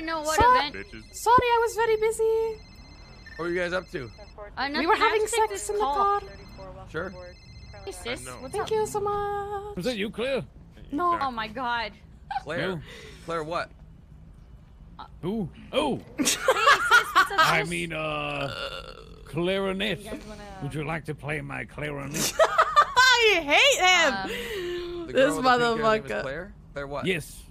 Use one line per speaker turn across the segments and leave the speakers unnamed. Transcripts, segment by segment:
didn't know what
Sorry.
event.
Bitches.
Sorry, I was very busy.
What were you guys up to?
Uh,
We were
I
having sex
this
in the car.
Sure.
Hey sis,
know.
what's
Thank
up?
you so much.
Was that you, Claire?
No.
Oh my god.
Claire. Claire, what?
Who? Oh,
Hey sis.
I mean, uh, clarinet.
You wanna-
Would you like to play my clarinet?
I hate him.
Um,
This
girl with the pink hair name is
motherfucker.
Claire? Claire what?
yes.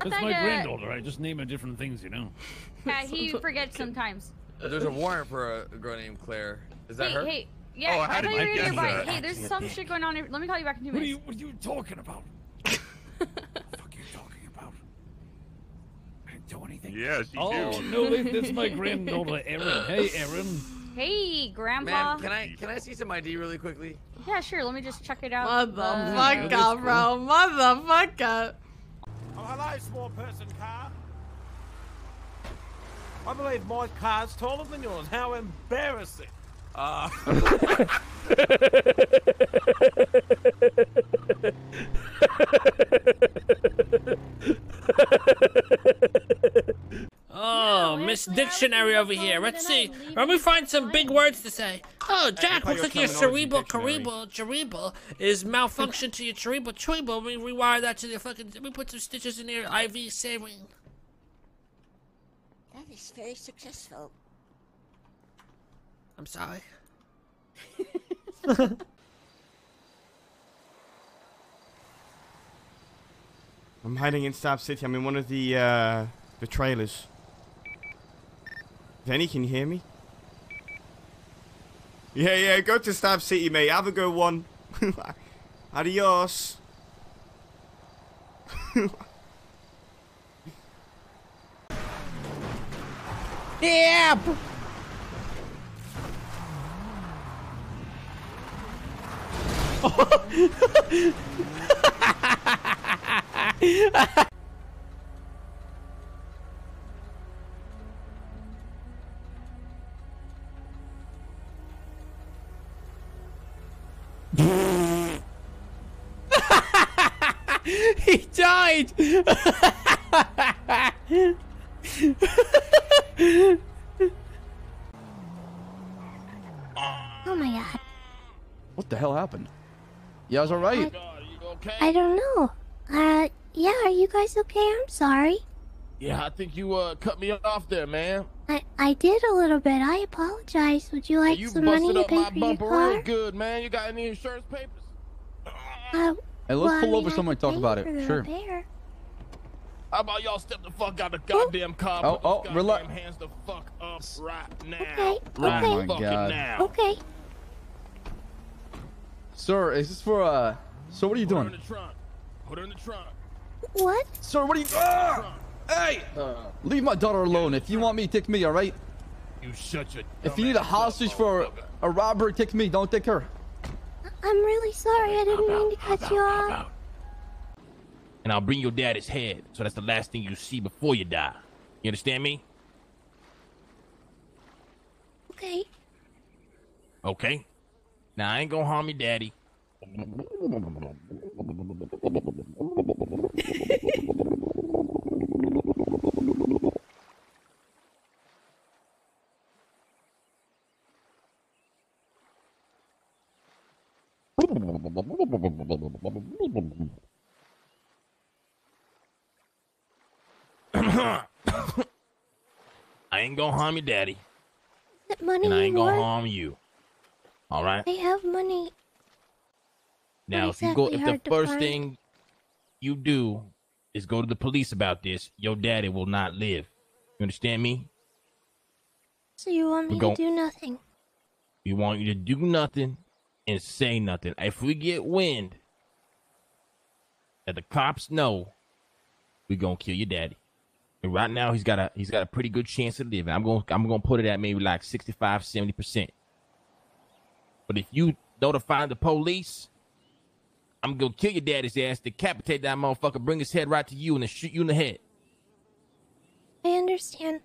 That's
thought
my
that-
granddaughter. I just name her different things, you know.
yeah, he forgets sometimes.
There's a warrant for a girl named Claire. Is that
hey,
her?
hey. Yeah,
Oh,
I
how
thought
did
you were
you
in your
guess
bike.
that?
Hey, there's some shit going on. here. Let me call you back in two
What are
minutes.
you? What are you talking about? what the fuck are you talking about? I didn't do anything.
Yes, you
Oh
do.
no, wait, that's my granddaughter, Erin. Hey, Erin.
Hey, Grandpa.
Man, can I can I see some ID really quickly?
Yeah, sure. Let me just check it out. Uh,
Motherfucker, bro. Motherfucker.
Oh, hello, small person car. I believe my car's taller than yours. How embarrassing.
Uh,
Oh, Miss Dictionary over here. Let's see. Let me find some big words to say. Oh, Jack, looks like your cerebral cerebral cerebral is malfunction to your cerebral cerebral. We me rewire that to the fucking. Let me put some stitches in there. IV saline.
That is very successful.
I'm sorry.
I'm hiding in Stab City. I'm in one of the uh, the trailers. Venny, can you hear me? Yeah, yeah. Go to Stab City, mate. Have a good one. Adios.
Yeah.
He.
Oh my god.
What the hell happened? Yeah, I was alright.
I don't know. Uh, yeah, are you guys okay? I'm sorry.
Yeah, I think you uh cut me off there, man.
I I did a little bit. I apologize. Would you like
you
some money to pay
my
for your
bumper
car?
real good, man. You got any insurance papers?
Uh,
Hey, let's
well, I
pull
mean,
over somewhere and talk
pay
about
for
it.
the
Sure.
repair.
How about y'all step the fuck out of the goddamn car?
Oh,
put
oh,
those
rela-
goddamn hands the fuck up right now.
Okay,
Right
okay.
fucking
God.
now.
Okay.
Sir, is this for uh? So what are you
Put her in
doing?
the trunk. Put her in the trunk.
What?
Sir, what are you? Ah! Hey! Uh, Leave my daughter alone. If you want me, take me. All right.
You shut your.
If you need a hostage for a robbery, take me. Don't take her.
I'm really sorry. I didn't mean to cut you off.
And I'll bring your daddy's head, so that's the last thing you see before you die. You understand me?
Okay.
Okay. Now I ain't gonna harm your daddy. Uh-huh. I ain't gonna harm your daddy,
it money
and I ain't gonna
want?
harm you. All right.
I have money.
Now,
Not
if you go, if the first
find.
thing you do is go to the police about this, your daddy will not live. You understand me?
So you want me to do nothing?
We want you to do nothing and say nothing. If we get wind that the cops know, we gonna kill your daddy. Right now he's got a he's got a pretty good chance of living. I'm gonna I'm gonna put it at maybe like 65, 70 percent. But if you notify the police, I'm gonna kill your daddy's ass, decapitate that motherfucker, bring his head right to you, and then shoot you in the head.
I understand.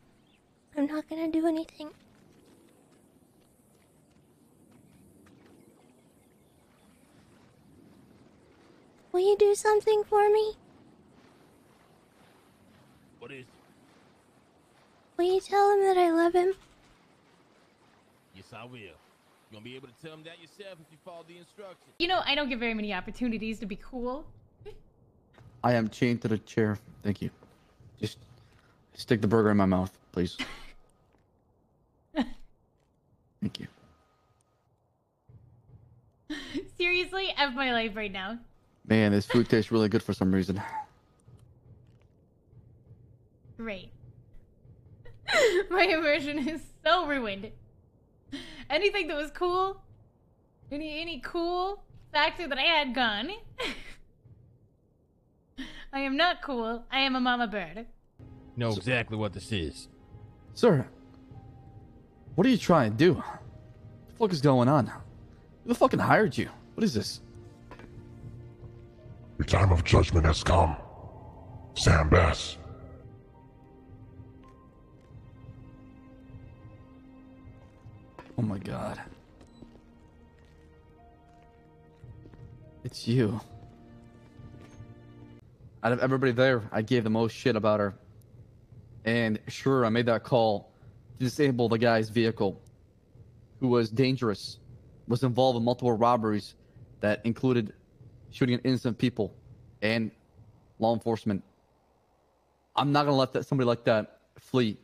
I'm not gonna do anything. Will you do something for me?
What is
Will you tell him that I love him?
Yes, I will. You gonna be able to tell him that yourself if you follow the instructions.
You know, I don't get very many opportunities to be cool.
I am chained to the chair. Thank you. Just stick the burger in my mouth, please. Thank you.
Seriously, F my life right now.
Man, this food tastes really good for some reason.
Great. my immersion is so ruined. Anything that was cool, any any cool factor that I had gone. I am not cool. I am a mama bird.
Know exactly what this is.
Sir, what are you trying to do? What the fuck is going on? Who the fucking hired you? What is this?
Your time of judgment has come. Sam Baas.
Oh my god. It's you. Out of everybody there, I gave the most shit about her. And sure, I made that call to disable the guy's vehicle, who was dangerous, was involved in multiple robberies that included shooting at innocent people and law enforcement. I'm not gonna let that somebody like that flee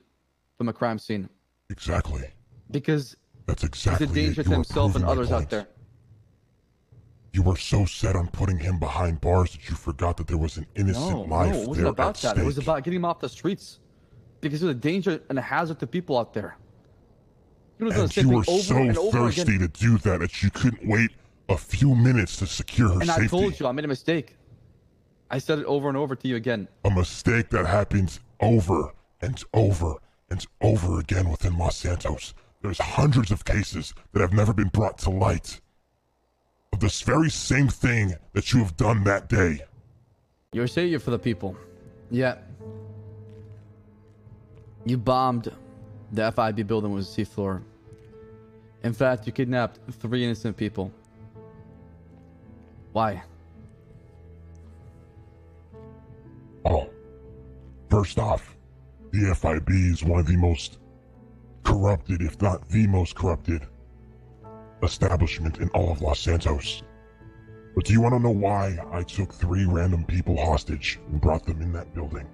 from a crime scene
Exactly.
because
That's
he's
exactly
a danger
it.
to himself and others out there.
You were so set on putting him behind bars that you forgot that there was an innocent
No,
life
no, it wasn't about
at
that. It was about getting him off the streets because there's a danger and a hazard to people out there. You know,
and you were
over
so
and over
thirsty to do that that you couldn't wait a few minutes to secure her
And I
safety.
told you I made a mistake. I said it over and over to you again.
a mistake that happens over and over and over again within Los Santos. There's hundreds of cases that have never been brought to light of this very same thing that you have done that day.
You're a savior for the people. Yeah. You bombed the FIB building with the floor. In fact, you kidnapped three innocent people. Why?
Oh, first off, the FIB is one of the most corrupted, if not the most corrupted, establishment in all of Los Santos. But do you want to know why I took three random people hostage and brought them in that building?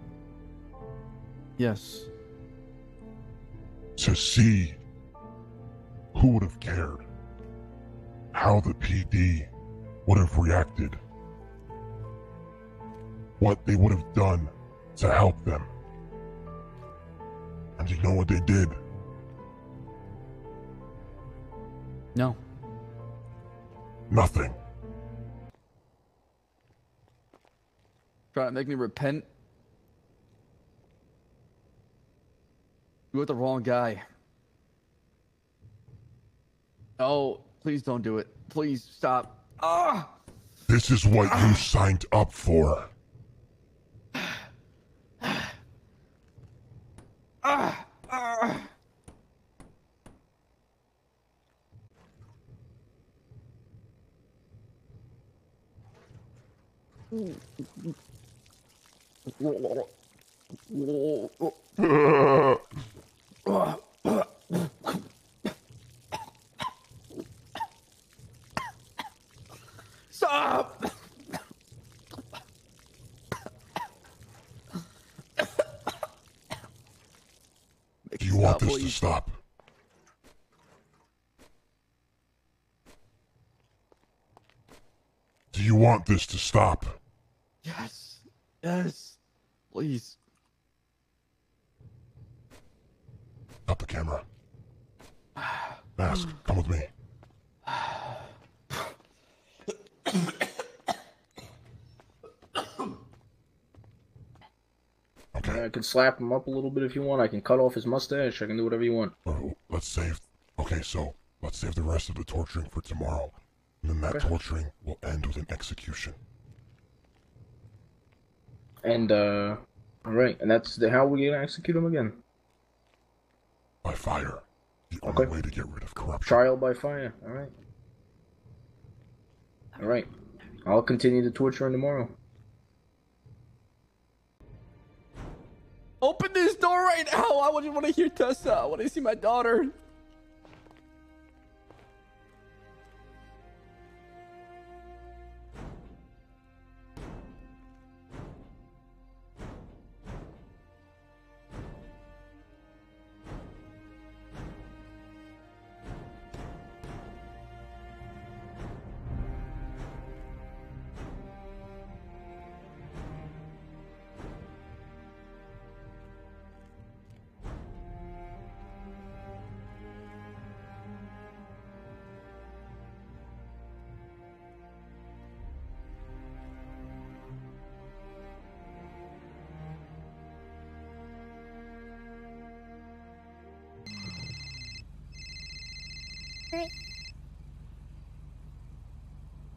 Yes.
to see who would have cared, how the PD would have reacted, what they would have done to help them. And you know what they did?
No.
Nothing.
Trying to make me repent. You with the wrong guy. Oh, please don't do it. Please stop. Ah!
This is what you signed up for.
Ah! Ah! Stop!
Do you want this to stop? Do you want this to stop?
Yes. Yes. Please.
Stop the camera. Mask, come with me. Okay.
I can slap him up a little bit if you want. I can cut off his mustache. I can do whatever you want.
Oh, let's save. Okay, so let's save the rest of the torturing for tomorrow, and then that
Okay.
torturing will end with an execution.
And uh, all right. And that's the, how we gonna execute him again.
By fire. The only
Okay.
way to get rid of corruption.
Trial by fire. All right. All right. I'll continue the torturing tomorrow.
Open this door right now. I just want to hear Tessa. I want to see my daughter.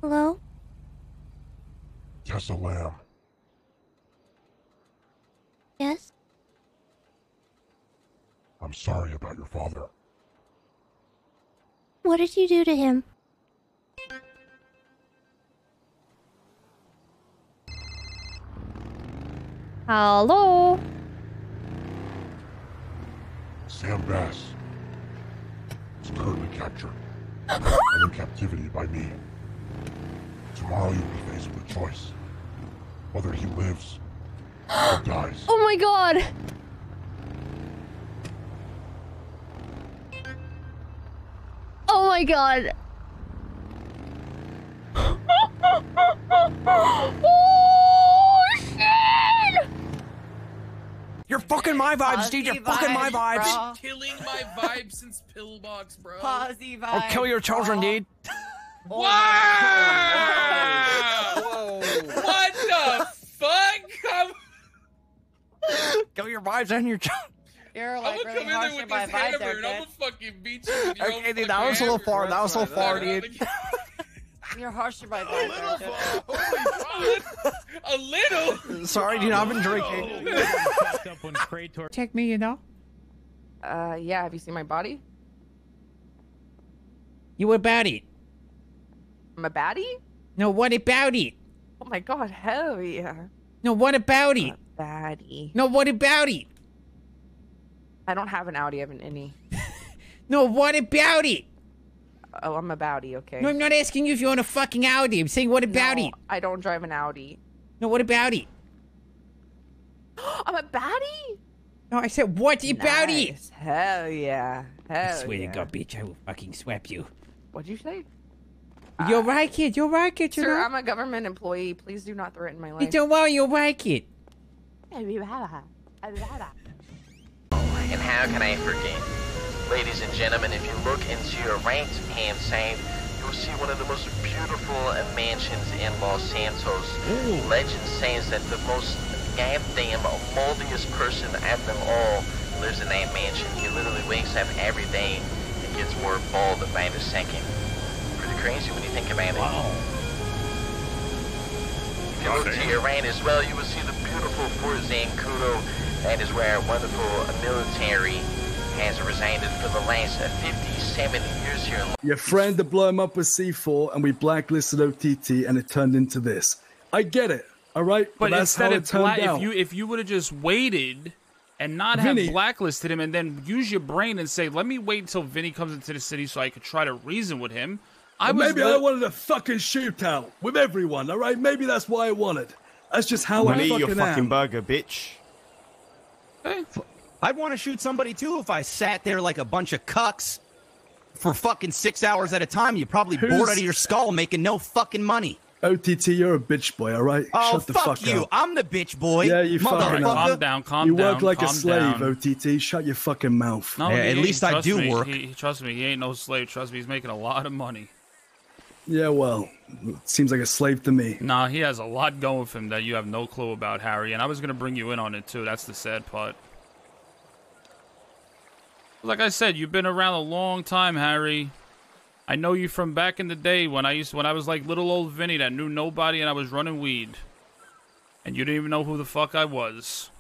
Hello?
Tessa Lamb,
Yes?
I'm sorry about your father.
What did you do to him?
Hello.
Sam Baas is currently captured and in captivity by me. Tomorrow you'll be faced with a choice. Whether he lives or dies.
Oh my god. Oh my god. oh shit!
You're fucking my vibes, dude. You're fucking my vibes.
Killing my vibe since Pillbox, bro.
Posy vibes. I'll kill your children, dude.
Wow! What the fuck? I'm,
Kill your vibes and your children.
You're
I'm gonna
really
come in there with
my
this hammer
there,
and I'm gonna fucking beat you with your own
Okay, dude, that was a little far. That was a little far, dude.
You're harsh on my vibe there, kid.
A little?
Sorry, dude. I've been drinking.
Check me, you know.
Uh, yeah. Have you seen my body?
You about it?
I'm a baddie?
No, what about it?
Oh my god, hell yeah.
No, what about it?
Baddie.
No, what about it?
I don't have an Audi, I have an innie.
No, what about it?
Oh, I'm a baddie, okay?
No, I'm not asking you if you own a fucking Audi. I'm saying, what about
No,
it?
I don't drive an Audi.
No, what about it?
I'm a baddie?
No, I said, what about it?
Hell yeah. Hell
I swear
yeah.
to God, bitch, I will fucking swap you.
What'd you say?
You're right, kid. You're right, kid. You
Sir,
know?
I'm a government employee. Please do not threaten my life.
You
life.
don't worry, you're right, kid.
And how can I forget? Ladies and gentlemen, if you look into your right hand side, you'll see one of the most beautiful mansions in Los Santos. Legend says that the most goddamn moldiest person at them all lives in that mansion. He literally wakes up every day and gets more bald by the second. Pretty crazy when you think about it. If you look to your right as well, you will see the beautiful Fort Zancudo. That is where our wonderful military has resided for the last 57 years here
Your friend to blow him up with C4, and we blacklisted OTT, and it turned into this. I get it, all right, but,
But
that's how
instead
it
of
turned
bla- if you if you would have just waited and not
Vinny.
have blacklisted him and then use your brain and say, let me wait until Vinny comes into the city so I could try to reason with him. I was
maybe
li-
I wanted a fucking shootout with everyone, all right? Maybe that's why I wanted. That's just how I
Wanna eat
fucking
your fucking
am.
burger, bitch.
I'd want to shoot somebody too if I sat there like a bunch of cucks for fucking six hours at a time. You're probably bored out of your skull making no fucking money.
OTT, you're a bitch boy, all right?
Oh,
Shut the
fuck,
fuck
you.
up.
I'm the bitch boy.
Yeah, you fucking
motherfucker.
are.
Calm down, calm
you
down.
You work like a slave,
down.
OTT. Shut your fucking mouth.
No, he
at least I do
me.
work.
He, trust me, he ain't no slave. Trust me, he's making a lot of money.
Yeah, well, seems like a slave to me.
Nah, he has a lot going for him that you have no clue about, Harry. And I was gonna bring you in on it too. That's the sad part. Like I said, you've been around a long time, Harry. I know you from back in the day when I used when I was like little old Vinny that knew nobody and I was running weed. And you didn't even know who the fuck I was.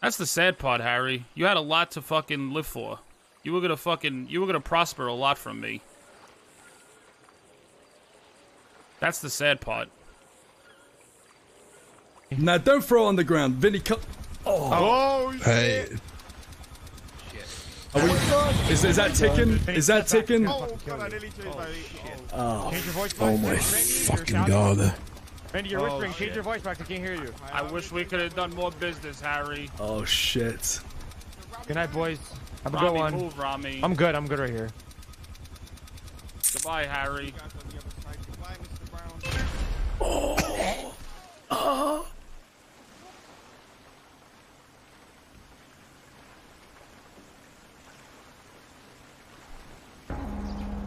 That's the sad part, Harry. You had a lot to fucking live for. You were gonna fucking you were gonna prosper a lot from me. That's the sad part.
Now don't throw on the ground. Vinny, cut. Oh. oh.
oh hey.
Are we, is, is that ticking? Is that ticking?
Oh, God, I nearly changed my.
Oh,
Change your voice
Oh my fucking god.
sounding- Randy, you're
Oh,
whispering. Change your voice back. I can't hear you.
I wish we could have done more business, Harry.
Oh shit.
Good night, boys. Have a
Ramee,
good one.
move, Ramee.
I'm good. I'm good right here.
Goodbye, Harry.
Oh.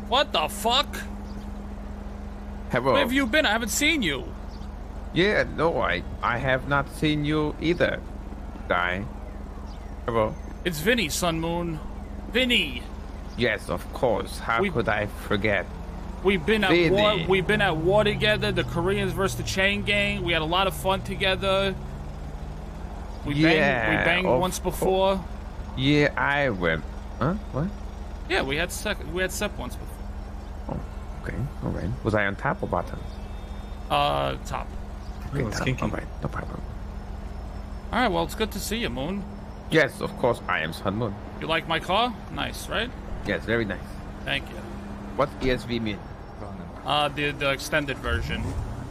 What the fuck?
Hello.
Where have you been? I haven't seen you.
Yeah, no, I I have not seen you either, guy. Hello.
It's Vinny, Sun Moon. Vinny.
Yes, of course. How
We-
could I forget?
We've been at
Vinny.
war. We've been at war together. The Koreans versus the Chang Gang. We had a lot of fun together. We banged. We banged once
cour-
before.
Yeah, I went. Huh? What?
Yeah, we had sec. We had sep once before.
Oh, Okay, all right. Was I on top or bottom?
Uh, top.
Okay, top. All right, no problem.
All right. Well, it's good to see you, Moon.
Yes, of course. I am Sun Moon.
You like my car? Nice, right?
Yes, very nice.
Thank you.
What ESV mean?
Uh, the the extended version.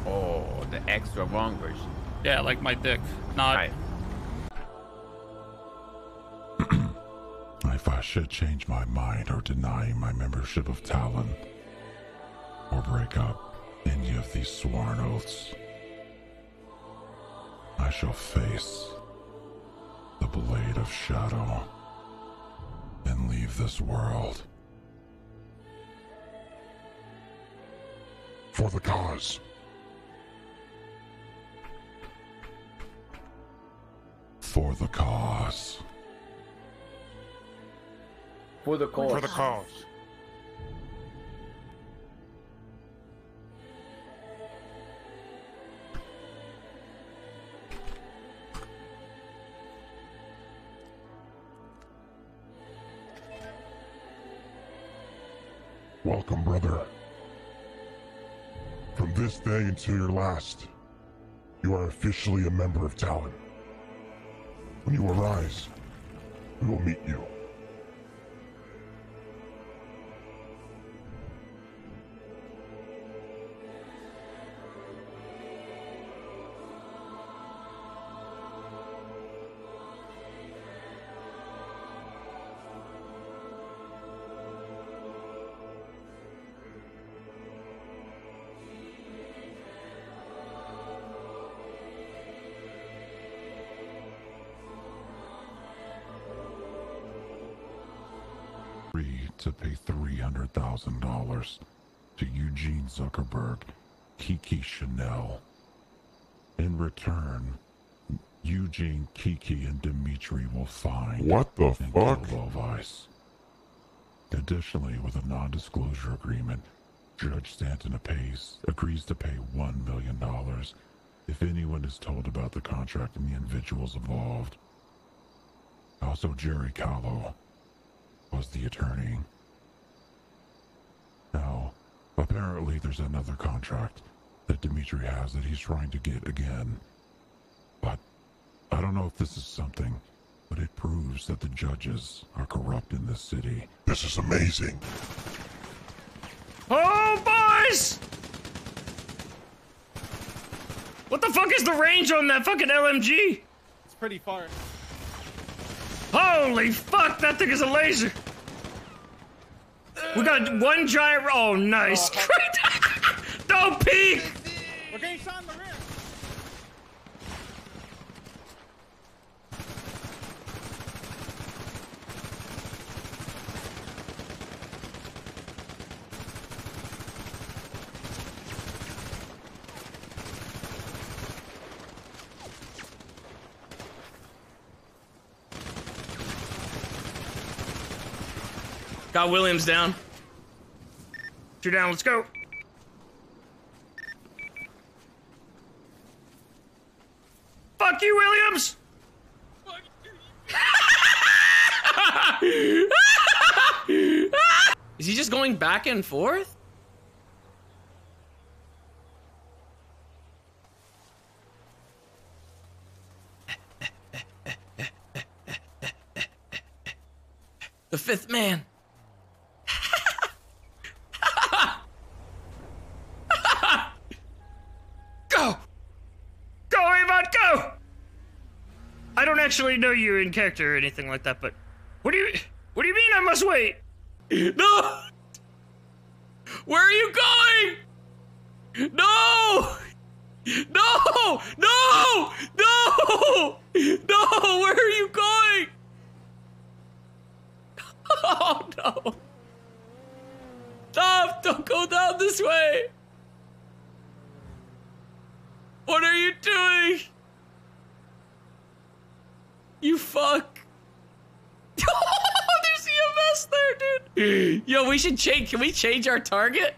Oh, the extra long version.
Yeah, like my dick. Not.
If I should change my mind or deny my membership of Talon, or break up any of these sworn oaths, I shall face the blade of shadow and leave this world. For the cause. For the cause.
For the cause.
For the cause.
Welcome, brother. From this day until your last, you are officially a member of Talon. When you arise, we will meet you. $300,000 to Eugene Zuckerberg, Kiki Chanel. In return, Eugene, Kiki, and Dimitri will find
What the
and
fuck?
kill Lovice. Additionally, with a non-disclosure agreement, Judge Santana pays agrees to pay $1 million if anyone is told about the contract and the individuals involved. Also, Jerry Callow was the attorney. Now, apparently there's another contract that Dimitri has that he's trying to get again. But I don't know if this is something, but it proves that the judges are corrupt in this city. This is amazing.
Oh, boys! What the fuck is the range on that fucking LMG?
It's pretty far.
Holy fuck, that thing is a laser! We got one giant. Oh, nice. Oh, Don't peek! Got Williams down. Two down, let's go. Fuck you, Williams!
Is he just going back and forth? The fifth man.
Go! Go, Avon, go! I know you in character or anything like that, but what do you what do you mean I must wait?
No! Where are you going? No! No! No! No! No! Where are you going? Oh no! Stop! Don't go down this way! What are you doing? You fuck! Oh, there's EMS there, dude! Yo, we should change. Can we change our target?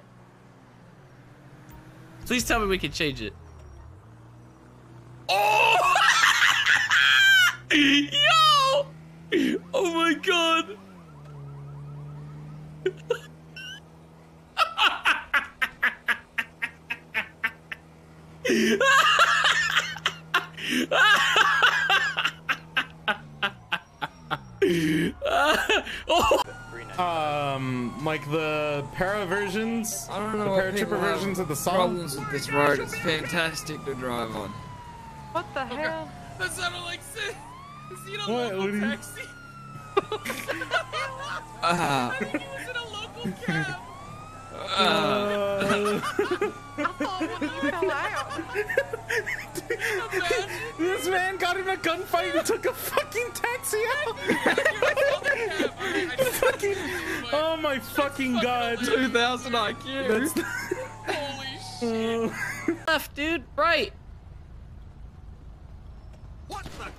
Please tell me we can change it. Oh! Yo! Oh my god! oh!
Um, like the para versions.
I don't know
the
what
paratrooper versions of the song.
Problems with this road. It's fantastic to drive on.
What the hell?
That sounded like Siz. Is he in a
What?
local
What do you-
taxi?
Ah.
he was in a local cab.
Uh, this man got in a gunfight and took a fucking taxi out. fucking, oh my fucking god.
2000 IQ.
Holy
shit. Left, dude. Right.
What the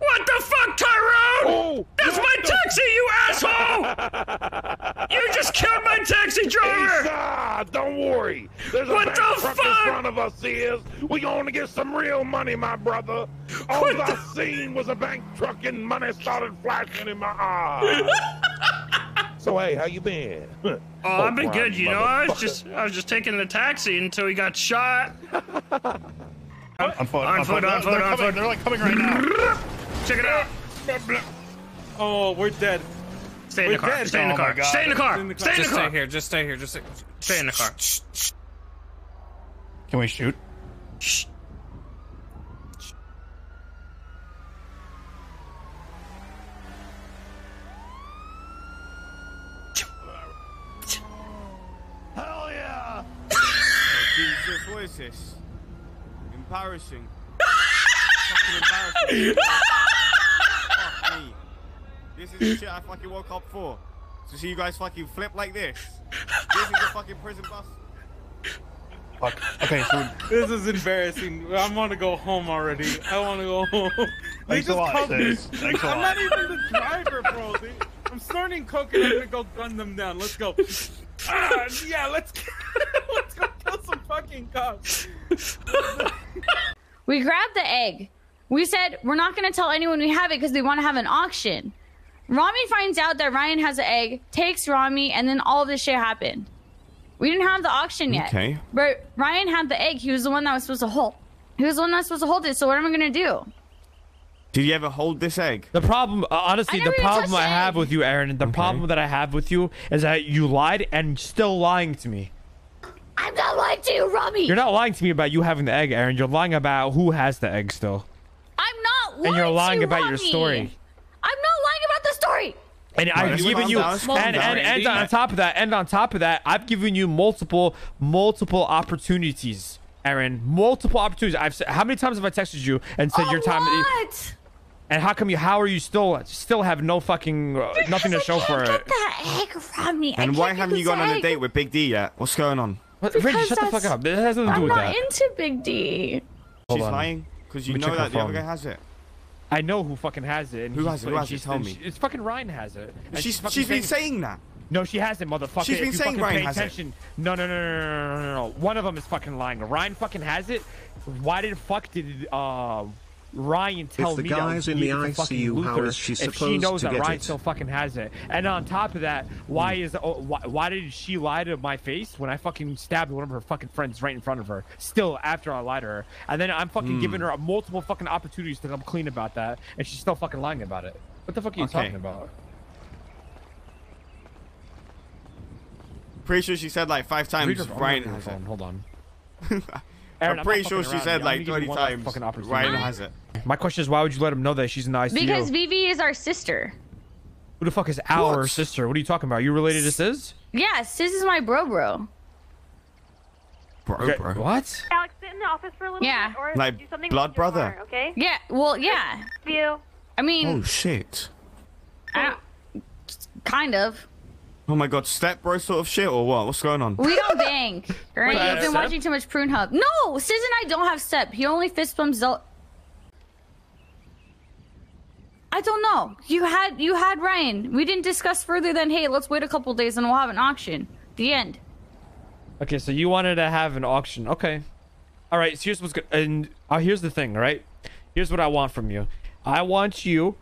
fuck, Tyrone? That's my taxi, you asshole! you just killed my taxi driver!
Ah, don't worry. There's a
What the fuck?
in front of us is. We gonna get some real money, my brother. All
What
I seen was a bank truck and money started flashing in my eyes. so hey, how you been?
Oh, I've been good, you know. I was just I was just taking the taxi until he got shot.
Coming,
foot.
they're like coming right now.
Check it out.
Oh, we're dead.
Stay in
We're
the car.
dead.
Stay in the
Oh
car.
my God.
Stay in the car. Stay in the
Just
car.
stay here. Just stay here. Just stay,
Stay in the car.
Can we shoot?
Hell yeah! oh, Jesus, what is this? Embarrassing. fucking embarrassing. Fuck me. This is the shit I fucking woke up for. To see you guys fucking flip like this. This is a fucking prison bus.
Fuck. Okay, so this is embarrassing. I want to go home already. I want to go home. They
Thanks a lot,
called me-
sis. Thanks a
I'm
lot.
not even the driver, bro. They, I'm starting coke and I'm gonna go gun them down. Let's go. Ah, yeah, let's let's go kill some fucking cops.
We grabbed the egg. We said we're not going to tell anyone we have it because we want to have an auction. Ramee finds out that Ryan has an egg, takes Ramee, and then all this shit happened. We didn't have the auction yet.
Okay.
But Ryan had the egg. He was the one that was supposed to hold. He was the one that was supposed to hold it. So what am I going to do?
Did you ever hold this egg?
The problem, uh, honestly, the problem I
the
have with you, Aaron, the problem that I have with you is that you lied and still lying to me.
I'm not lying to you, Ramee.
You're not lying to me about you having the egg, Aaron. You're lying about who has the egg still.
I'm not lying
And you're lying
to you,
about your story.
I'm not lying about the story.
And
Right,
I've
let's
given you,
down, let's
and, and, and on top of that, and on top of that, I've given you multiple, multiple opportunities, Aaron. Multiple opportunities. I've said, how many times have I texted you and said your time?
What?
And how come you? How are you still still have no fucking uh, nothing to show for it?
That egg from me. I
And why haven't you gone
this
on a date with Big D yet? What's going on?
What, Reggie, shut the fuck
that's-
up. It has nothing to do
I'm not into Big D.
Hold
She's
on.
lying because you know that the other guy has it.
I know who fucking has it. And
Who has it? Who has it?
she's-
Tell me.
It's fucking Ryan has it. And
She's
fucking
she's been saying that.
No, she hasn't, motherfucker.
She's been
if
saying Ryan has it.
attention. No, no, no, no, no, no, no, no. One of them is fucking lying. Ryan fucking has it. Why did fuck did uh Ryan tell
the
me
guy's in the
gave it to fucking
ICU, how
Luther
is she
if she
supposed
knows
to
that
get
Ryan
it?
still fucking has it? And on top of that, why is oh, why, why did she lie to my face when I fucking stabbed one of her fucking friends right in front of her? Still after I lied to her, and then I'm fucking
Hmm.
giving her multiple fucking opportunities to come clean about that, and she's still fucking lying about it. What the fuck are you
Okay.
talking about?
Pretty sure she said like five times.
Read
Ryan
read your
has
phone,
it.
Hold on.
I'm
Aaron,
pretty sure she
around.
said
I'm
like
gonna
20 times. Ryan has it.
My question is, why would you let him know that she's in the ICU?
Because Vivi is our sister.
Who the fuck is our sister? What are you talking about? Are you related to Siz?
Yeah, Siz is my bro, bro.
Bro,
Okay,
bro.
What?
Alex, sit in the office for a little
Yeah.
bit, or
Like
do something
blood
with
brother.
car, okay?
Yeah, well, yeah.
You.
I mean,
Oh shit.
I don't, kind of.
Oh my god, step bro sort of shit or what? What's going on?
We don't bang. Right?
Wait,
You've been
Step?
watching too much Prune Hub. No, Siz and I don't have step. He only fist bumps I don't know. You had you had Ryan. We didn't discuss further than hey, let's wait a couple days and we'll have an auction. The end.
Okay, so you wanted to have an auction. Okay. All right, so here's what's good. And uh, here's the thing, Right. Here's what I want from you. I want you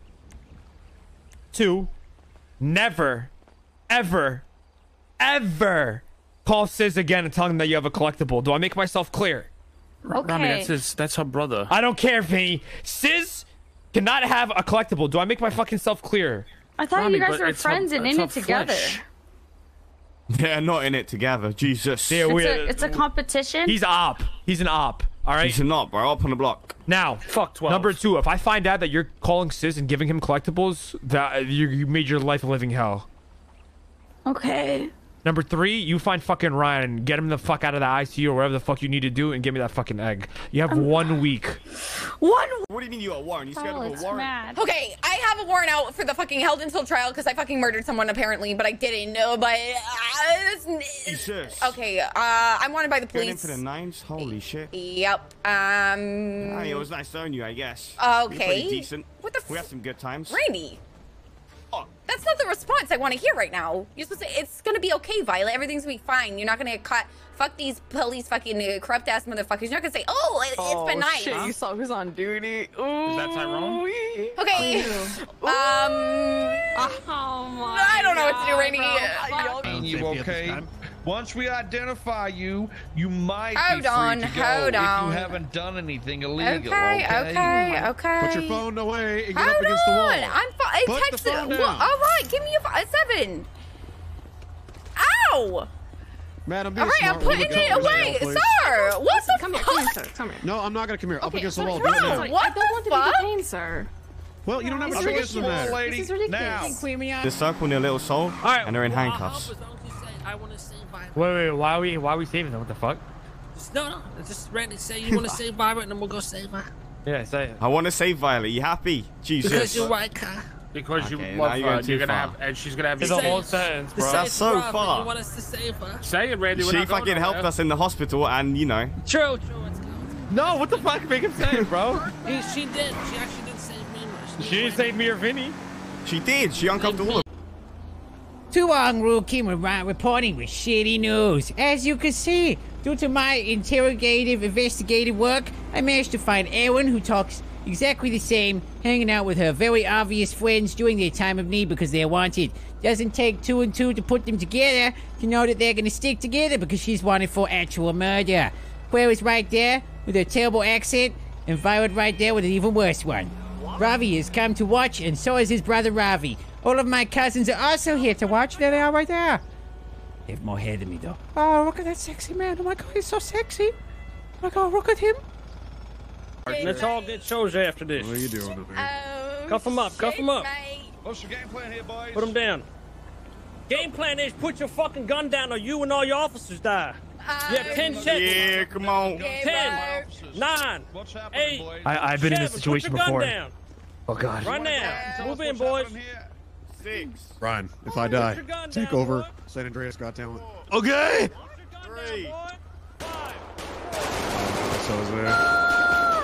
to never, ever, ever call Siz again and tell him that you have a collectible. Do I make myself clear?
Okay. Ramee, that's his, that's her brother.
I don't care, Vinny. Siz cannot have a collectible. Do I make my fucking self clear?
I thought
Ramee,
you guys were friends
her-
and in it together.
flesh. They're not in it together. Jesus.
Yeah,
It's
we-
a, it's a competition.
He's op. He's an op. All right.
He's not, bro. Up on the block.
Now,
fuck 12.
Number two, if I find out that you're calling Siz and giving him collectibles, that you, you made your life a living hell.
Okay.
Number three, you find fucking Ryan, get him the fuck out of the ICU or whatever the fuck you need to do, and give me that fucking egg. You have one week.
One.
What do you mean you got a warrant? You scared
Oh,
of a warrant?
mad.
Okay, I have a warrant out for the fucking held until trial because I fucking murdered someone apparently, but I didn't know. But uh,
Jesus.
okay, uh, I'm wanted by the
Going in
police.
for the nines? Holy shit.
Yep. Um.
Hey, it was nice knowing you, I guess.
Okay.
You're pretty decent.
What the
We had some good times.
Randy. That's not the response I want to hear right now. You're supposed to say it's gonna be okay, Violet. Everything's gonna be fine. You're not gonna get caught. Fuck these police, fucking uh, corrupt ass motherfuckers. You're not gonna say, "Oh, it, it's been nice."
Shit, you saw who's on duty. Ooh.
Is that Tyrone?
Okay. Um. Oh, my I don't know what to do, Randy.
And you okay? Once we identify you, you might
Hold
be free
on,
to go
hold
if
on.
you haven't done anything illegal.
Okay, okay, okay.
Put your phone away and get
Hold
up against the wall.
on. I'm fi-
Put the
text
phone
Well,
down.
all right, give me your fi- a seven. Ow!
Madam, be
All right, I'm
smart. Will you
putting it
come to the
away,
wall, please?
sir. What the
Come here, come here, sir. Come here.
No, I'm not gonna come here. Up against the wall.
bro,
Do it now.
what
I don't want
the
to be
fuck?
detained, sir.
Well, you don't have
This
to
is
against the
ridiculous.
matter.
This is ridiculous.
They circle near Little Seoul, and they're in handcuffs.
I want to save Violet.
Wait, wait, why are we, why are we saving them? What the fuck?
Just, no, no. Just Randy say you want to save Violet, and then we'll go save her.
Yeah, say it.
I want to save Violet. You happy? Jesus.
Because you're white car.
Because you
Okay,
love
now you're
her, you're gonna
far.
have, and she's gonna have
It's a whole sentence, bro.
That's so
Robin,
far.
You want us to save her?
Say it, Randy.
She fucking helped
nowhere.
us in the hospital, and you know.
True, true. It's
No, what the fuck? Make him say it, bro.
He, she did. She actually did save me.
she didn't save me or Vinny.
She did. She uncuffed all of
Tuong Ru around reporting with shitty news. As you can see, due to my interrogative investigative work, I managed to find Erin who talks exactly the same, hanging out with her very obvious friends during their time of need because they're wanted. Doesn't take two and two to put them together to know that they're gonna stick together because she's wanted for actual murder. Claire's right there with her terrible accent, and Violet right there with an even worse one. Ravi has come to watch, and so has his brother Ravi. All of my cousins are also here to watch. There they are right there. They have more hair than me, though. Oh, look at that sexy man. Oh my god, he's so sexy. Oh my god, look at him.
Let's all get shows after this.
What are you doing over here?
Cuff him up, cuff him up.
What's your game plan here, boys?
Put him down. Game plan is put your fucking gun down or you and all your officers die. You have 10 seconds.
Yeah, come on.
10, 9, 8,
I, I've been in this situation
put your
before.
gun down.
Oh god.
Right now. Move in, boys.
Six.
Ryan, if I die,
your gun
take
down,
over. San Andreas got talent. Okay.
Three.
So is there.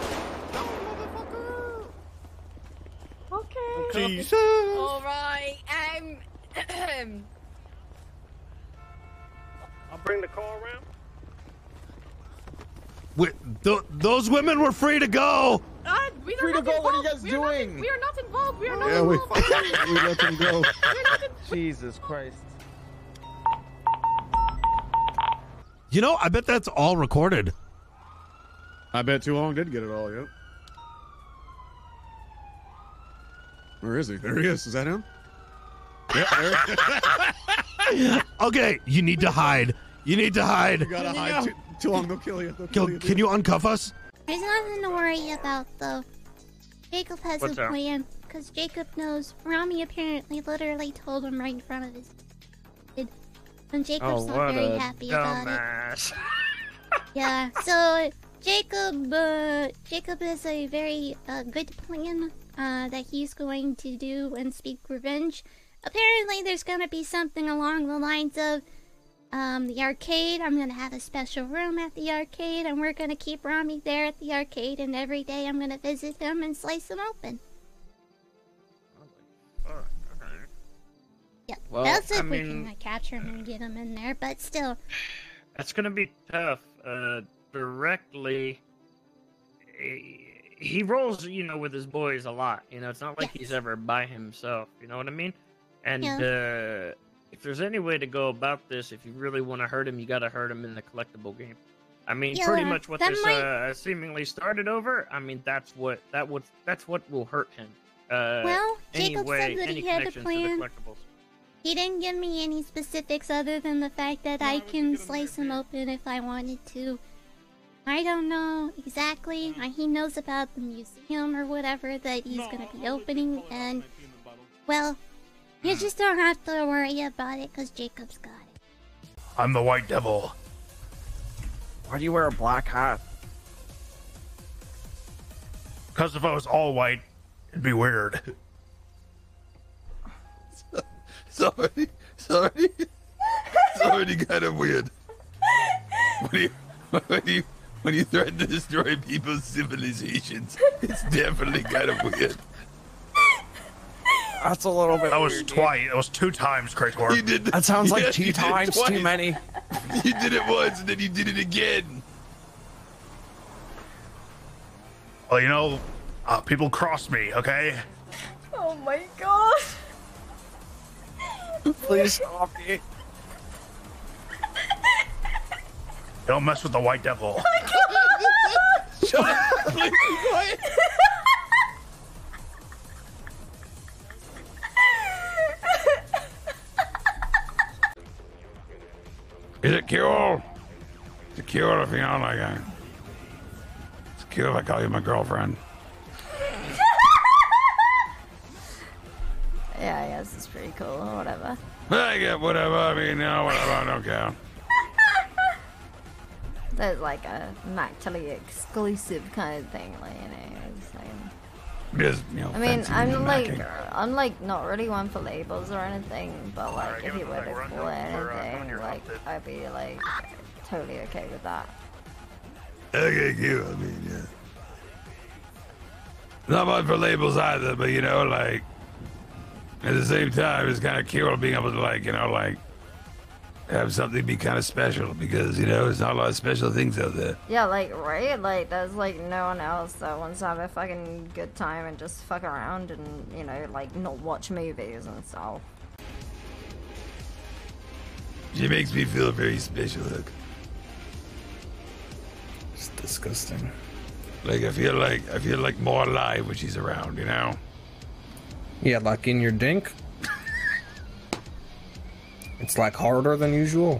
Okay.
Jesus.
All right. Um.
I'll bring the car around.
Wait, th- those women were free to go.
We are not involved. What are you guys doing? we are not involved. We are not
Yeah, we,
involved.
we let them go.
Jesus Christ.
You know, I bet that's all recorded. I bet too long did get it all, yep.
Where is he? There he is. Is that him? Yeah, there.
okay, you need to hide. You need to hide.
You gotta hide. Too, too long, they'll kill you. They'll kill
Can,
you.
can you uncuff us?
There's nothing to worry about, though. Jacob has
What's
a
that?
plan, because Jacob knows. Ramee apparently literally told him right in front of his kid. And Jacob's
oh,
not very happy about it. Yeah, so Jacob, uh, Jacob has a very uh, good plan uh, that he's going to do and speak revenge. Apparently, there's going to be something along the lines of um, the arcade. I'm going to have a special room at the arcade, and we're going to keep Ramee there at the arcade, and every day I'm going to visit him and slice him open. Yeah,
Well,
that's if
I
we
mean-
can uh, capture him and get him in there, but still.
That's gonna be tough. Uh, directly, he- rolls, you know, with his boys a lot. You know, it's not like he's ever by himself. You know what I mean? And
Yeah.
uh, if there's any way to go about this, if you really want to hurt him, you got to hurt him in the collectible game. I mean, pretty much what this
might-
uh, seemingly started over. I mean, that's what that would that's what will hurt him. Uh,
Well,
any
Jacob
way,
said that he had a
connection to the
plan. He didn't give me any specifics other than the fact that I can slice him open if I wanted to. I don't know exactly. Uh, He knows about the museum or whatever that he's gonna be opening, and well, you just don't have to worry about it because Jacob's got it.
I'm the White Devil.
Why do you wear a black hat?
Because if I was all white, it'd be weird.
Sorry, sorry. It's already kind of weird. When you, when you, when you threaten to destroy people's civilizations, it's definitely kind of weird.
That's a little bit.
That was
weird, dude.
twice. That was two times, Krator.
You did.
That sounds like
Yeah,
two
you did it
times too many.
You did it once, and then you did it again.
Well, you know, uh, people cross me, okay?
Oh my god.
Please stop me.
Don't mess with the White Devil.
Shut up, please
Is it cool? Is it cool if you know, like, uh, it's cool if I call you my girlfriend.
Yeah, I guess it's pretty cool. Whatever.
I get whatever. I mean, you know, whatever. I don't care.
There's like a actually exclusive kind of thing, like you know. It's like,
Just, you know,
I mean, I'm like. I'm like not really one for labels or anything, but like
Alright,
if you
us
were to
rundown
call it
for, uh, coming to
anything, like I'd be like totally okay with that.
Okay, cool. I mean, yeah. Not much for labels either, but you know, like at the same time, it's kind of cool being able to like, you know, like have something be kind of special because you know, there's not a lot of special things out there.
Yeah, like right, like there's like no one else that wants to have a fucking good time and just fuck around and you know like not watch movies and stuff.
She makes me feel very special. Look,
It's disgusting.
like I feel like I feel like more alive when she's around. You know.
Yeah, like in your dink. It's like harder than usual.